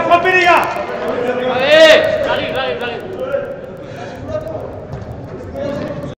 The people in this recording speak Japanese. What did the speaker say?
frapper